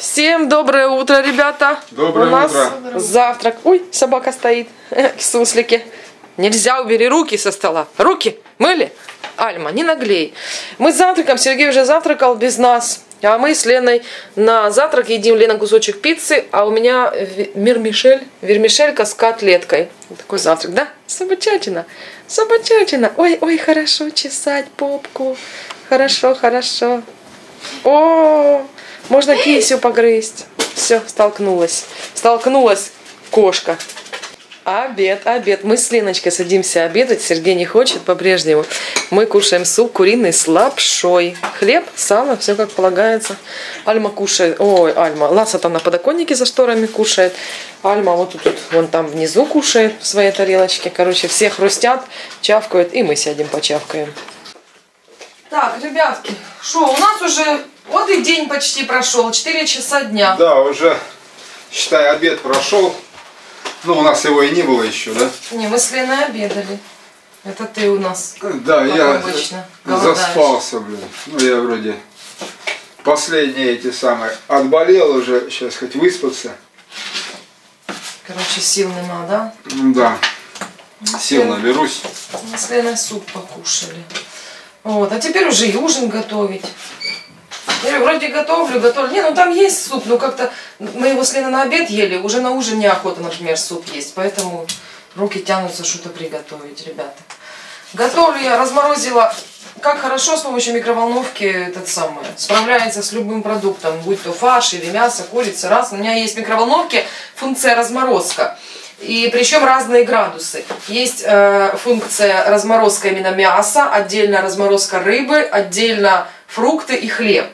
Всем доброе утро, ребята. Доброе У нас утро. завтрак. Ой, собака стоит. В суслике. Нельзя, убери руки со стола. Руки мыли? Альма, не наглей. Мы с завтраком, Сергей уже завтракал без нас. А мы с Леной на завтрак едим Лена кусочек пиццы, а у меня мирмишель, вермишелька с котлеткой. Такой завтрак, да? Собачатина. Собачатина. Ой, ой, хорошо чесать попку. Хорошо, хорошо. О, можно кисю погрызть. Все, столкнулась. Столкнулась кошка. Обед, обед. Мы с Леночкой садимся обедать. Сергей не хочет по-прежнему. Мы кушаем суп куриный с лапшой. Хлеб, сало, все как полагается. Альма кушает. Ой, Альма. Ласа там на подоконнике за шторами кушает. Альма вот тут, вон там внизу кушает в своей тарелочке. Короче, все хрустят, чавкают, и мы сядем почавкаем. Так, ребятки, что, у нас уже вот и день почти прошел, 4 часа дня. Да, уже, считай, обед прошел. Ну, у нас его и не было еще, да? Не, мы с Леной обедали. Это ты у нас. Да, я обычно, голодаешь. заспался, блин. Ну, я вроде последние эти самые отболел уже, сейчас хоть выспаться. Короче, сил нема, да? Ну, Да, сил наберусь. Мы с Леной суп покушали. Вот, а теперь уже и ужин готовить. Я вроде готовлю, готовлю. Не, ну там есть суп, но как-то мы его с Леной на обед ели, уже на ужин неохота, например, суп есть. Поэтому руки тянутся что-то приготовить, ребята. Готовлю я, разморозила. Как хорошо с помощью микроволновки этот самый, справляется с любым продуктом, будь то фарш или мясо, курица, раз. У меня есть в микроволновке функция разморозка. И причем разные градусы. Есть э, функция разморозка именно мяса, отдельно разморозка рыбы, отдельно фрукты и хлеб.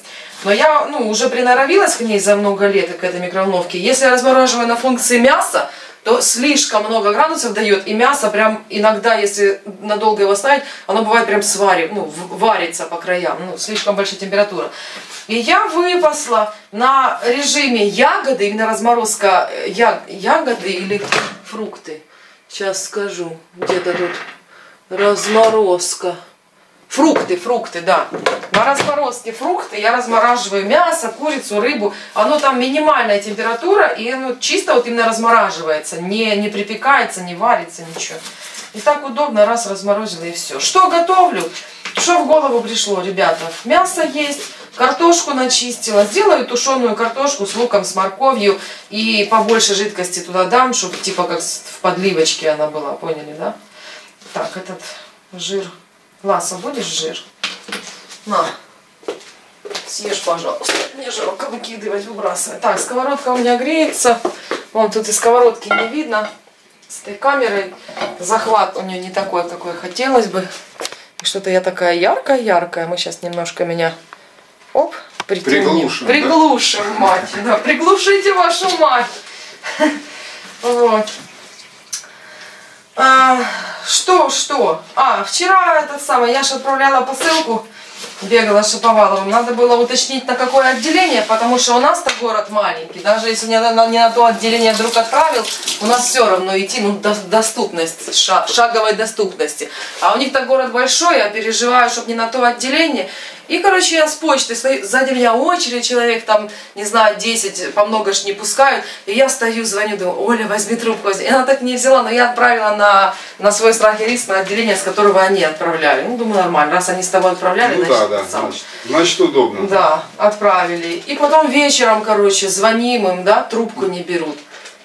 Но я ну, уже приноровилась к ней за много лет, к этой микроволновке. Если я размораживаю на функции мяса, то слишком много градусов дает, и мясо прям иногда, если надолго его ставить, оно бывает прям сварив, ну, варится по краям, ну, слишком большая температура. И я выпасла на режиме ягоды, именно разморозка э, я- ягоды или фрукты. Сейчас скажу, где-то тут разморозка. Фрукты, фрукты, да. На разморозке фрукты я размораживаю мясо, курицу, рыбу. Оно там минимальная температура, и оно чисто вот именно размораживается. Не, не припекается, не варится, ничего. И так удобно, раз разморозила и все. Что готовлю? Что в голову пришло, ребята? Мясо есть, картошку начистила. Сделаю тушеную картошку с луком, с морковью. И побольше жидкости туда дам, чтобы типа как в подливочке она была. Поняли, да? Так, этот жир. Ласа, будешь жир? На. Съешь, пожалуйста. Мне жалко выкидывать, выбрасывать. Так, сковородка у меня греется. Вон тут и сковородки не видно. С этой камерой захват у нее не такой, какой хотелось бы. И Что-то я такая яркая-яркая. Мы сейчас немножко меня оп, притемним. Приглушим, да? Приглушим, мать. Да, приглушите вашу мать. Вот. Что, что? А, вчера этот самый, я же отправляла посылку, бегала с Шаповаловым. Надо было уточнить, на какое отделение, потому что у нас-то город маленький. Даже если не на, не на то отделение вдруг отправил, у нас все равно идти, ну, до- доступность, ша- шаговой доступности. А у них-то город большой, я переживаю, чтобы не на то отделение. И, короче, я с почты сзади меня очередь, человек там, не знаю, 10, по много ж не пускают. И я стою, звоню, думаю, Оля, возьми трубку. возьми». И она так не взяла, но я отправила на, на свой страх и риск, на отделение, с которого они отправляли. Ну, думаю, нормально, раз они с тобой отправляли, да, да, сам. значит, значит удобно. Да, отправили. И потом вечером, короче, звоним им, да, трубку не берут.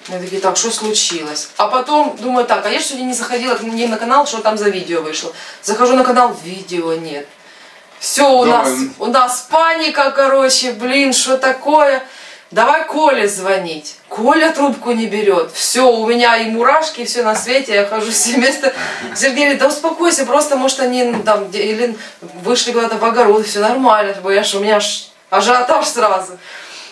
Мы такие, так, что случилось? А потом думаю, так, а я сегодня не заходила к ним на канал, что там за видео вышло. Захожу на канал, видео нет. Все, у нас, у нас паника, короче, блин, что такое? Давай Коле звонить. Коля трубку не берет. Все, у меня и мурашки, все на свете. Я хожу все место. Сергей говорит, да успокойся, просто, может, они ну, там или вышли куда-то в огород, все нормально. Я ж, у меня аж ажиотаж сразу.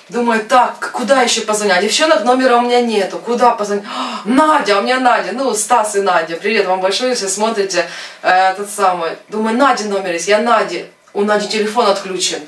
Думаю, так, куда еще позвонить? Девчонок номера у меня нету. Куда позвонить? А, Надя, у меня Надя. Ну, Стас и Надя. Привет вам большое, если смотрите э, этот самый. Думаю, Надя номер есть. Я Наде. У Нади телефон отключен.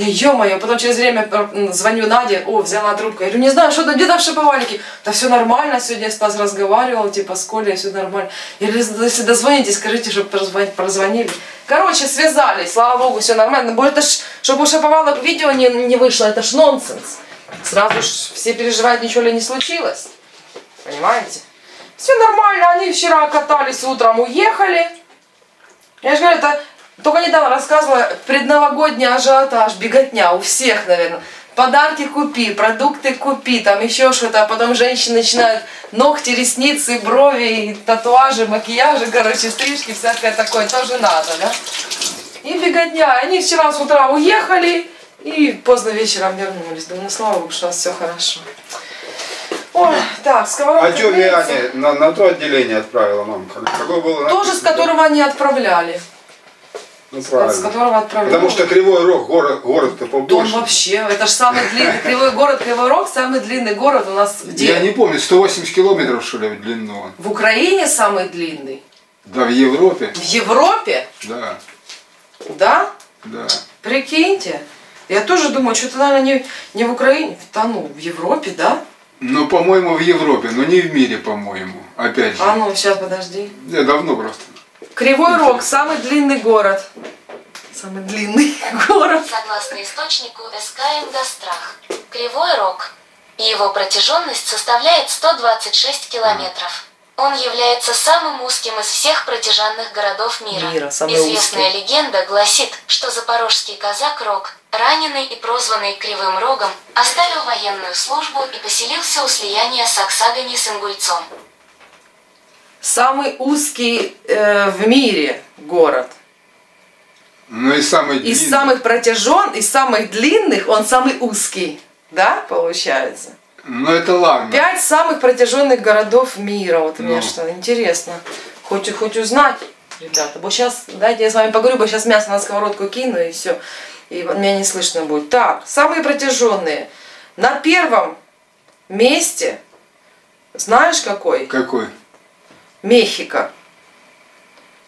Я, ё-моё, потом через время звоню Наде, о, взяла трубку. Я говорю, не знаю, что там, где там шиповалики? Да все нормально, сегодня Стас разговаривал, типа, с Колей, все нормально. Я говорю, если дозвонитесь, скажите, чтобы прозвонили. Короче, связались, слава богу, все нормально. Бо это ж, чтобы у шиповалок видео не, не вышло, это ж нонсенс. Сразу ж все переживают, ничего ли не случилось. Понимаете? Все нормально, они вчера катались, утром уехали. Я же говорю, это только недавно рассказывала, предновогодний ажиотаж, беготня у всех, наверное. Подарки купи, продукты купи, там еще что-то, а потом женщины начинают ногти, ресницы, брови, татуажи, макияжи, короче, стрижки, всякое такое, тоже надо, да? И беготня. Они вчера с утра уехали и поздно вечером вернулись. Думаю, ну слава богу, что у нас все хорошо. Ой, так, сковородка А что. Виане на, на то отделение отправила мамка? Какое было Тоже с которого они отправляли. Ну, С которого отправляли. Потому что Кривой Рог, город, город-то побольше. вообще, это же самый длинный, Кривой город, Кривой Рог, самый длинный город у нас где? Я не помню, 180 километров, что ли, в длину. он? В Украине самый длинный. Да, в Европе. В Европе? Да, Да? да. Прикиньте. Я тоже думаю, что-то, наверное, не, не в Украине, да ну, в Европе, да? Ну, по-моему, в Европе, но не в мире, по-моему. Опять же. А ну, сейчас, подожди. Я давно просто. Кривой Рог, самый длинный город. Самый длинный город. Согласно источнику СК «Индострах», Кривой Рог. Его протяженность составляет 126 километров. Он является самым узким из всех протяженных городов мира. Мира, Известная узкий. легенда гласит, что запорожский казак Рог, раненый и прозванный Кривым Рогом, оставил военную службу и поселился у слияния с Оксагани с Ингульцом. Самый узкий э, в мире город. Ну и самый Из длинный. самых протяжен, из самых длинных он самый узкий. Да, получается? Ну это ладно. Пять самых протяженных городов мира. Вот мне Ну. что интересно. Хоть, хоть узнать, ребята. Вот сейчас, дайте я с вами поговорю, бо сейчас мясо на сковородку кину и все. И меня не слышно будет. Так, самые протяженные. На первом месте, знаешь какой? Какой? Мехико.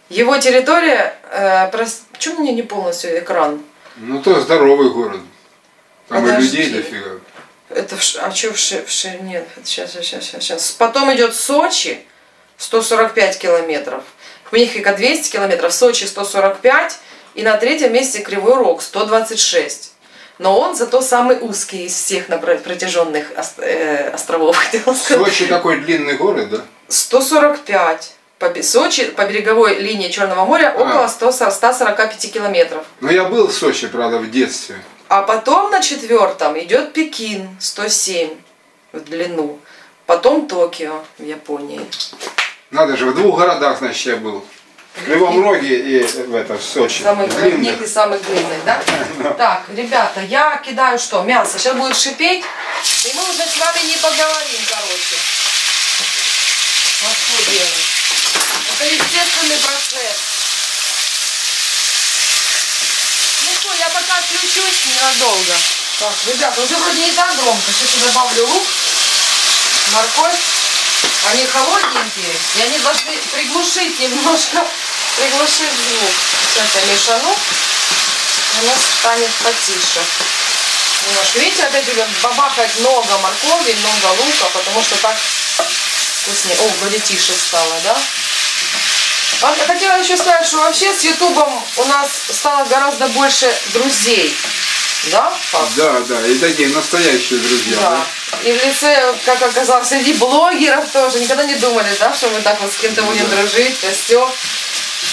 Его территория, э, прос... почему мне не полностью экран? Ну то здоровый город. Там и Подожди. людей дофига. Это в, а что в, Ши, в Ши- нет, сейчас, сейчас, сейчас, сейчас. Потом идет Сочи, 145 километров. Мехико 200 километров, Сочи 145. И на третьем месте Кривой Рог 126. Но он зато самый узкий из всех на про- протяженных э, островов, хотела сказать. Сочи такой длинный город, да? 145. По, Сочи по береговой линии Черного моря А. около 100 145 километров. Ну я был в Сочи, правда, в детстве. А потом на четвертом идет Пекин 107 в длину. Потом Токио в Японии. Надо же, в двух городах, значит, я был. В Кривом Роге и в, это, в Сочи. Самых Длинных. одних и самых длинных, да? Так, ребята, я кидаю что? Мясо. Сейчас будет шипеть. И мы уже с вами не поговорим, короче. Вот что делать. Это естественный процесс. Ну что, я пока отключусь ненадолго. Так, ребята, уже вроде не так громко. Сейчас я добавлю лук, морковь. Они холодненькие, и они должны приглушить немножко, приглушить звук. Сейчас я мешану, и у нас станет потише. Немножко. Видите, опять же, бабахать много моркови, много лука, потому что так вкуснее. О, вроде тише стало, да? Хотела еще сказать, что вообще с Ютубом у нас стало гораздо больше друзей. Да, пап? Да, да, и такие настоящие друзья. Да. да? И в лице, как оказалось, среди блогеров тоже. Никогда не думали, да, что мы так вот с кем-то будем дружить, все.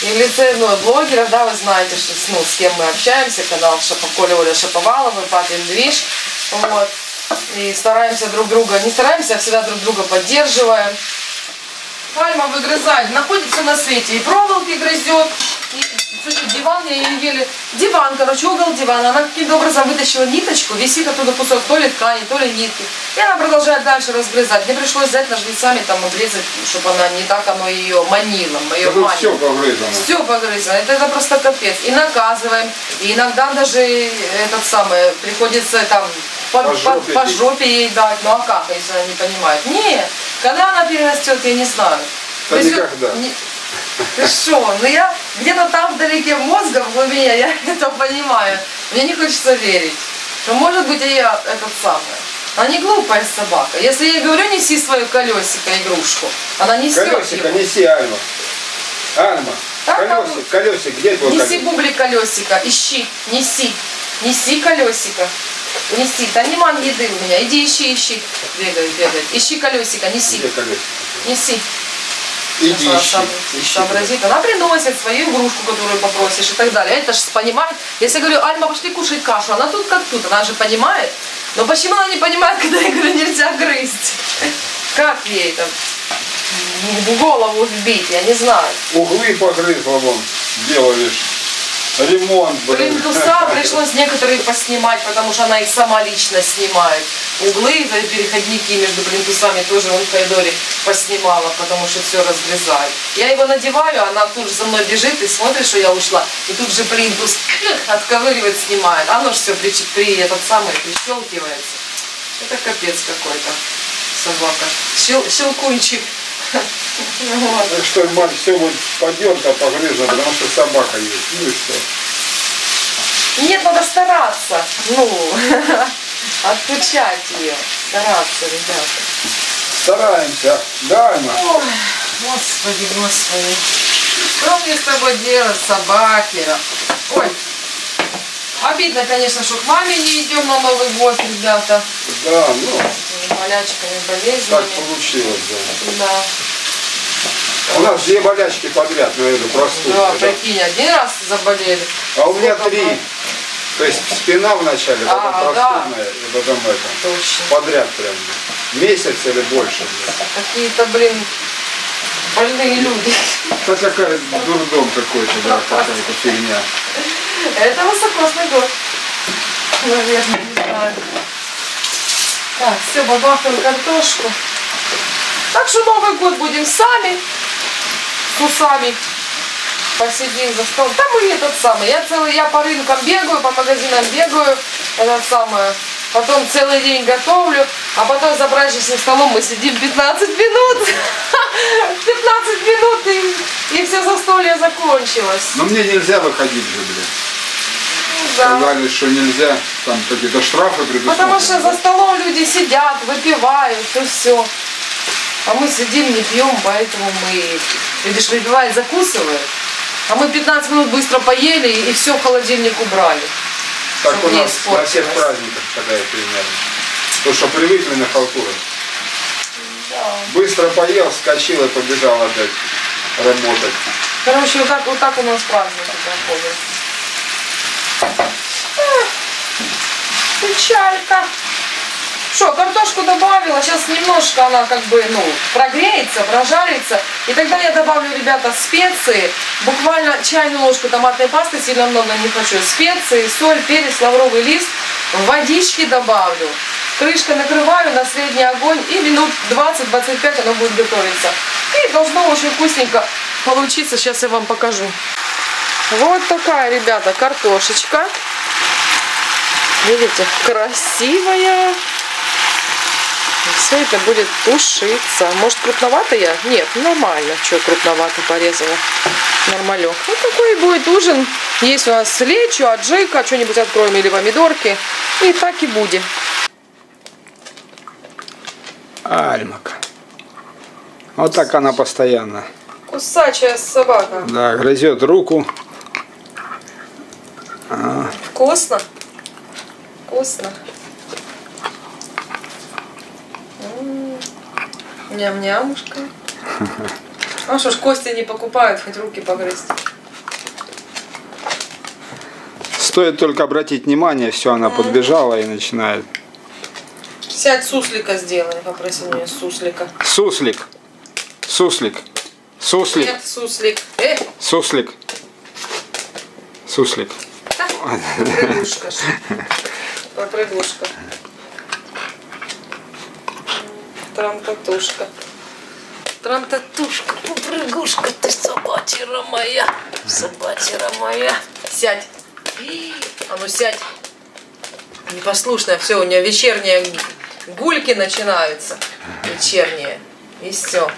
И в лице ну, блогеров, да, вы знаете, что, с- ну, с кем мы общаемся, канал Шапо, Коля Оля Шаповалова, Папин Движ. Вот. И стараемся друг друга, не стараемся, а всегда друг друга поддерживаем. Пальма выгрызает, находится на свете, и проволоки грызет, и диван я ее еле... Диван, короче, угол дивана. Она каким-то образом вытащила ниточку, висит оттуда кусок то ли ткани, то ли нитки. И она продолжает дальше разгрызать. Мне пришлось взять ножницами там обрезать, чтобы она не так оно ее манило, ее манило. все погрызано. Все погрызено, это, это просто капец. И наказываем, и иногда даже этот самый, приходится там по, По по- жопе по бить. жопе ей дать. Ну а как, если она не понимает? Не, когда она перерастет, я не знаю. Да никогда. не- Ты что? Ну я где-то там вдалеке мозга, в глубине, я это понимаю. Мне не хочется верить, что может быть и я этот самый. Она не глупая собака. Если я ей говорю, неси свое колесико, игрушку, она несет Колесико, его. неси, Альма. Альма, Так, колесик, колесик, где твой Неси колесик? бублик колесико, ищи, неси, неси колесико. Неси. Да нема еды у меня. Иди ищи, ищи. Бегай, бегай. Ищи колесико, неси. Где колесико? Неси. Иди ищи. соб- ищи. сообразит. Она приносит свою игрушку, которую попросишь и так далее. Это же понимает. Если я говорю, Альма, пошли кушать кашу, она тут как тут, она же понимает. Но почему она не понимает, когда я говорю, нельзя грызть? Как ей там в голову вбить, я не знаю. Углы погрызла вон, делаешь. Ремонт, блин. Плинтуса пришлось некоторые поснимать, потому что она их сама лично снимает. Углы, переходники между плинтусами тоже вон в коридоре поснимала, потому что все разгрызает. Я его надеваю, она тут же за мной бежит и смотрит, что я ушла. И тут же плинтус отковыривает, снимает. Оно же все при, при этот самый прищелкивается. Это капец какой-то собака. Щел, щелкунчик. Вот. Так что, мать, все будет подерто, погрызло, потому что собака есть. Ну и что? Нет, надо стараться. Ну, отключать ее. Стараться, ребята. Стараемся. Да, Альма? Ой, господи, господи. Что мне с тобой делать, собаки? Ой, обидно, конечно, что к маме не идем на Новый год, ребята. Да, ну, Болячками, так болезнями. получилось, да. Да, У нас две болячки подряд, наверное, простуды. да, да. прикинь, один раз заболели. А у меня три. То есть спина вначале, потом А, да. и потом это. Точно. Подряд прям. Месяц или больше. Какие-то, блин, больные люди. Это какая дурдом какой-то, да, какая-то фигня. Это высокосный год. Наверное, не знаю. Так, все, бабахаем картошку. Так что Новый год будем сами, с усами. Посидим за стол. Там и этот самый. Я целый, я по рынкам бегаю, по магазинам бегаю. Это самое. Потом целый день готовлю, а потом за праздничным столом мы сидим 15 минут. 15 минут и, и все застолье закончилось. Но мне нельзя выходить же, блин. Да. Сказали, что нельзя, там какие-то штрафы предусмотрены. Потому что за столом люди сидят, выпивают, и все. А мы сидим, не пьем, поэтому мы, видишь, выпивают, закусывают. А мы 15 минут быстро поели и все в холодильник убрали. Так у нас на всех праздниках такая примерно. То, что привыкли на халтуру. Да. Быстро поел, скочил и побежал опять работать. Короче, вот так, вот так у нас праздники проходят. Печалька. Что, картошку добавила, сейчас немножко она как бы, ну, прогреется, прожарится. И тогда я добавлю, ребята, специи. Буквально чайную ложку томатной пасты, сильно много не хочу. Специи, соль, перец, лавровый лист. Водички добавлю. Крышкой накрываю на средний огонь и минут 20-25 оно будет готовиться. И должно очень вкусненько получиться. Сейчас я вам покажу. Вот такая, ребята, картошечка. Видите, красивая. Все это будет тушиться. Может, крупновато я? Нет, нормально. Что крупновато порезала? Нормалек. Вот такой будет ужин. Есть у нас лечо, аджика, что-нибудь откроем или помидорки. И так и будет. Альмака. Вот так она постоянно. Кусачая собака. Да, грызет руку. Вкусно? Вкусно. Ням-нямушка. Ну что ж, кости не покупают, хоть руки погрызть. Стоит только обратить внимание, все, она подбежала и начинает. Сядь суслика сделай, попроси меня суслика. Суслик. Суслик. Суслик. Нет, суслик. Э, Суслик. Суслик. попрыгушка. ж. Попрыгушка. Трантатушка. Трантатушка, попрыгушка, ты собачера моя. Собачера моя. Сядь. А ну сядь. Непослушная, все, у нее вечерние гульки начинаются. Вечерние. И все.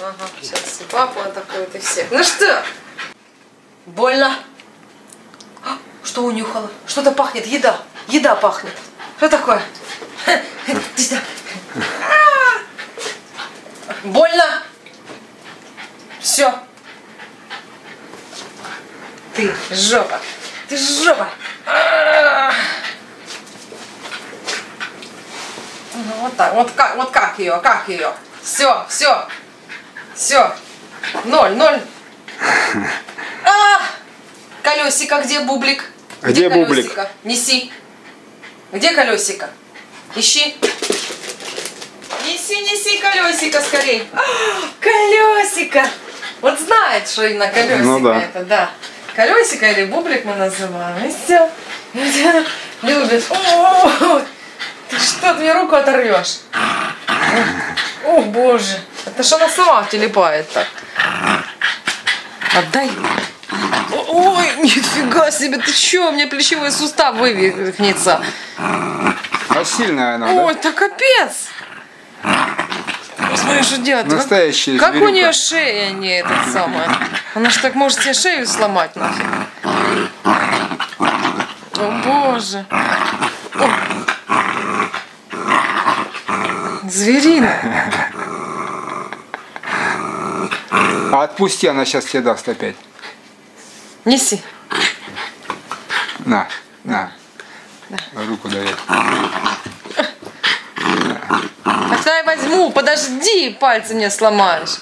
Ага, сейчас и папу атакует, и всех. Ну что? Больно? Что унюхала? Что-то пахнет. Еда. Еда пахнет. Что такое? Больно? Все. ты, жопа. Ты жопа. Ну, вот так, вот как, вот как ее, как ее. Все, все, все. Ноль, ноль. А! Колесико, где бублик? Где бублик? колесико? Неси. Где колесико? Ищи. Неси, неси колесико скорей. А, колесико. Вот знает, что именно колесико Ну да. это, да. Колесико или бублик мы называем. И все. Любит. О, ты что, ты мне руку оторвешь? О, боже. Это что она сама телепает так? Отдай. Ой, нифига себе, ты чё? У меня плечевой сустав вывихнется. А сильная она, Ой, да? это капец. Смотри, что делать? Как- Настоящая Как, у зверюга. нее шея не этот самый? Она ж так может себе шею сломать нафиг. О боже. О. Зверина. А отпусти, она сейчас тебе даст опять. Неси. На, на. Руку дает. Тогда я возьму, подожди, пальцы мне сломаешь.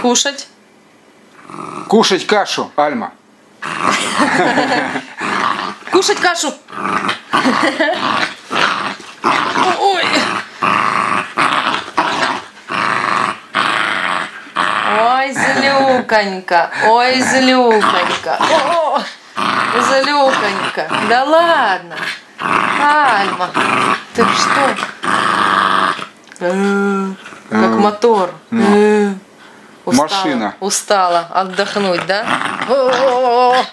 Кушать. Кушать кашу, Альма. Кушать кашу. Ой. Ой, злюконька, ой, злюконька, о, злюконька, да ладно, Альма, ты что? Как мотор. Устала, Машина. Устала отдохнуть, да? О, о, о.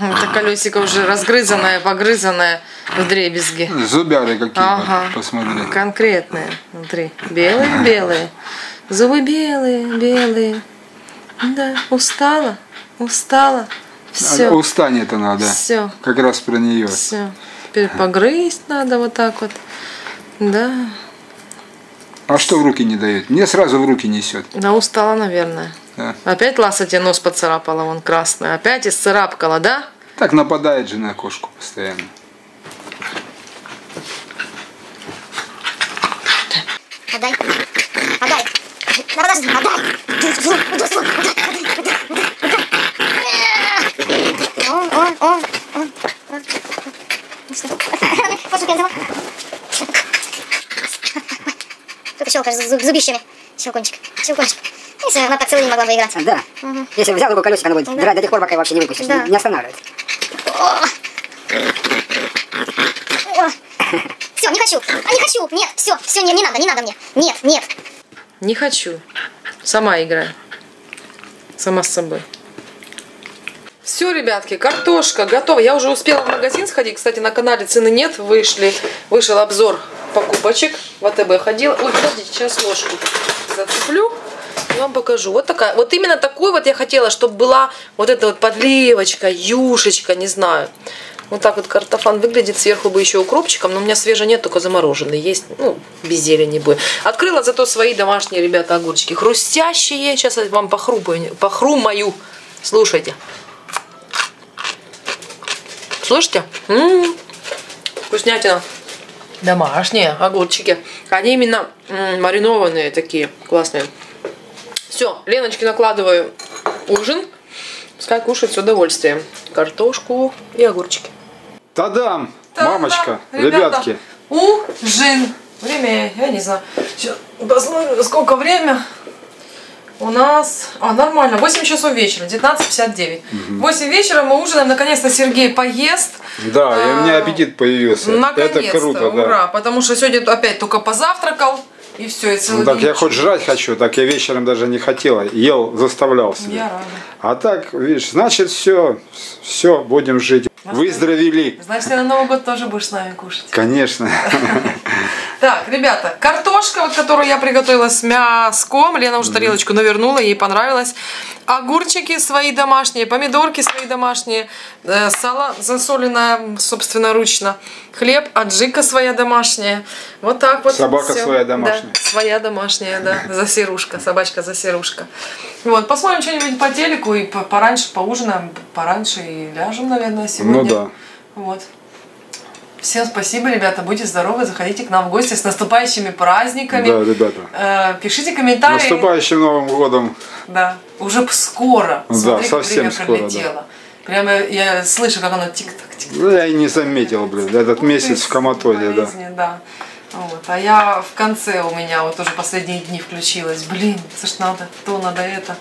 Это колесико уже разгрызанное, погрызанное в дребезги. Зубяры какие, Ага. посмотри. Конкретные внутри. Белые-белые. Зубы белые, белые. Да, устала, устала. Все, Устанет она, да. Всё. Как раз про нее. все. Теперь погрызть надо вот так вот. Да. А что в руки не дает? Мне сразу в руки несет. Да, устала, наверное. Да. Опять Ласа тебе нос поцарапала, вон красный. Опять исцарапкала, да? Так нападает же на кошку постоянно. Отдай. Отдай. Да подожди, отдай. Иди сюда, отдай, отдай. Он, он, он, он, он. Пошли, я взяла. Только щелкаешь зуб- зубищами. Щелкунчик, щелкунчик. И всё, она так целый могла бы играть. Да. Если взял его колесико, оно будет Да. драть до тех пор, пока его вообще не выпустишь. Да. Не, не останавливается. Все, не хочу. А не хочу. Нет, все, все, не, не надо, не надо мне. Нет, нет. Не хочу. Сама играю. Сама с собой. Все, ребятки, картошка готова. Я уже успела в магазин сходить. Кстати, на канале цены нет. Вышли, вышел обзор покупочек. В АТБ ходила. Ой, подождите, сейчас ложку зацеплю. И вам покажу. Вот такая. Вот именно такой вот я хотела, чтобы была вот эта вот подливочка, юшечка, не знаю. Вот так вот картофан выглядит. Сверху бы еще укропчиком. Но у меня свежий нет, только замороженный. Есть, ну, без зелени будет. Открыла зато свои домашние, ребята, огурчики. Хрустящие. Сейчас я вам похрупаю, похрумаю. Слушайте. Слышите? М-м-м. Вкуснятина. Домашние огурчики. Они именно м, маринованные такие, классные. Все, Леночке накладываю ужин. Пускай кушает с удовольствием. Картошку и огурчики. Тадам! Та-дам! Мамочка, Ребята, ребятки. Ужин. Время, я не знаю. Сейчас посмотрю, сколько время. У нас... А, нормально. 8 часов вечера, 19.59. 8 вечера мы ужинаем. Наконец-то Сергей поест. Да, и у меня аппетит появился. Наконец-то, Это круто, ура. да. Потому что сегодня опять только позавтракал. И все, и целый Ну, так день я хоть жрать хочу, так я вечером даже не хотела. Ел, заставлял себя. Я рада. А так, видишь, значит, все, все, будем жить. выздоровели. Значит, ты на Новый год тоже будешь с нами кушать. Конечно. Так, ребята, картошка, вот, которую я приготовила с мяском, Лена уже тарелочку навернула, ей понравилось. Огурчики свои домашние, помидорки свои домашние, э, сало засоленное собственноручно, хлеб, аджика своя домашняя. Вот так вот. Собака своя домашняя. Да, своя домашняя, да, засерушка, собачка засерушка. Вот, посмотрим что-нибудь по телеку и по- пораньше поужинаем, пораньше и ляжем, наверное, сегодня. Ну да. Вот. Всем спасибо, ребята, будьте здоровы, заходите к нам в гости с наступающими праздниками. Да, ребята. Э, пишите комментарии. Наступающим Новым годом. Да, уже скоро. Да, Смотри, как совсем скоро, пролетело. Прямо я слышу, как оно тик-так, тик Ну, я и не заметил, блин, этот месяц в коматозе, да. болезни, да. Вот. А я в конце у меня вот уже последние дни включилась. Блин, слушай, надо то, надо это.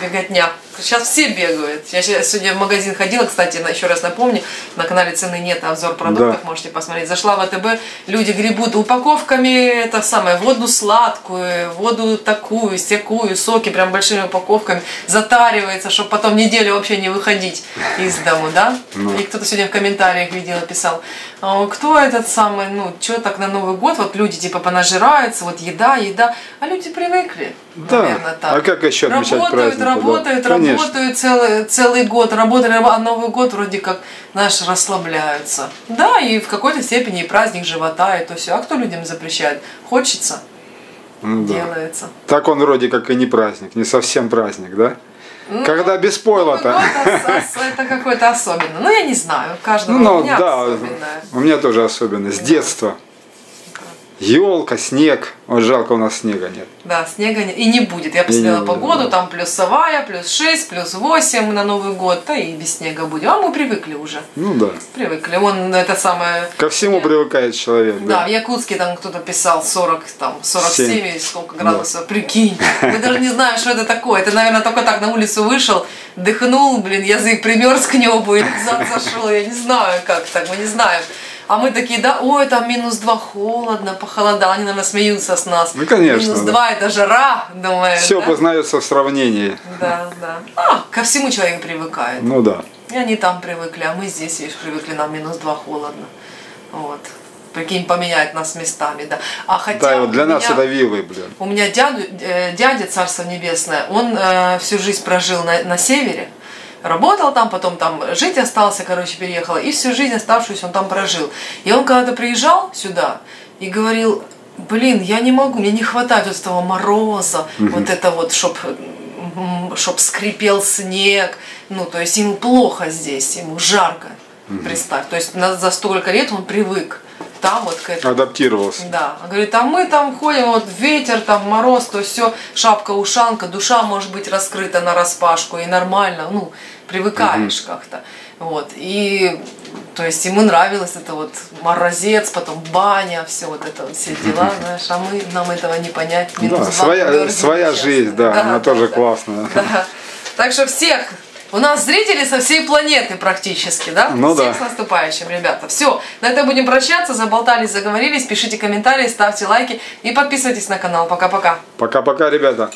Беготня. Сейчас все бегают. Я сегодня в магазин ходила, кстати, еще раз напомню, на канале цены нет, обзор продуктов, Да. можете посмотреть. Зашла в АТБ, люди гребут упаковками, это самое, воду сладкую, воду такую, всякую, соки прям большими упаковками, затаривается, чтобы потом неделю вообще не выходить из дому, да? И кто-то сегодня в комментариях видела, писал, «А кто этот самый, ну, что так на Новый год, вот люди типа понажираются, вот еда, еда, а люди привыкли, Да. наверное, так. А как еще отмечать Работают, праздник? работают, Конечно. работают целый, целый год, работали, раб- а Новый год вроде как, знаешь, расслабляются. Да, и в какой-то степени и праздник живота, и то все. А кто людям запрещает? Хочется, Ну да. делается. Так он вроде как и не праздник, не совсем праздник, да? Ну, Когда без пойла-то. ос- ос- это какой-то особенный. Ну, я не знаю, каждого Ну, у меня да, особенное. у меня тоже особенно, с детства. Елка, снег. Вот жалко, у нас снега нет. Да, снега не- и не будет. Я посмотрела будет, погоду, да. там плюсовая, плюс 6, плюс 8 на Новый год, да и без снега будем. А мы привыкли уже. Ну да. Привыкли. Вон это самое... Ко всему Я- привыкает человек, Да, да. в Якутске там кто-то писал 40, там, 47 Семь. или сколько градусов, прикинь. Мы даже не знаем, что это такое. Ты, наверное, только так на улицу вышел, дыхнул, блин, язык примерз к небу и зашел. Я не знаю, как так, мы не знаем. А мы такие, да, ой, там минус 2 холодно, похолодало. Они, наверное, смеются с нас. Ну, конечно, Минус да. 2 это жара, думаю. Все да? познается в сравнении. Да, да. А, ко всему человек привыкает. Ну да. И они там привыкли, а мы здесь, видишь, привыкли, нам минус 2 холодно. Вот. Прикинь, поменять нас местами, да. А хотя Да, вот для нас меня- это вилы, блин. У меня дяду, э, дядя, царство небесное, он э, всю жизнь прожил на, на севере, работал там, потом там жить остался, короче, переехал, и всю жизнь оставшуюся он там прожил. И он когда-то приезжал сюда и говорил, блин, я не могу, мне не хватает вот этого мороза, вот это вот, чтоб, чтоб скрипел снег, ну, то есть ему плохо здесь, ему жарко, представь. То есть за столько лет он привык там вот к этому. Адаптировался. Да. Он говорит, а мы там ходим, вот ветер, там мороз, то все, шапка, ушанка, душа может быть раскрыта на распашку, и нормально, ну, привыкаешь как-то. Вот. И то есть ему нравилось это вот морозец, потом баня, все вот это вот все дела, знаешь, а мы, нам этого не понять. Минус Да, своя, своя сейчас. жизнь, да, она тоже классная. Да. Так что всех, у нас зрители со всей планеты практически, да? Ну всех да. с наступающим, ребята. Все, на этом будем прощаться, заболтались, заговорились, пишите комментарии, ставьте лайки и подписывайтесь на канал. Пока-пока. Пока-пока, ребята.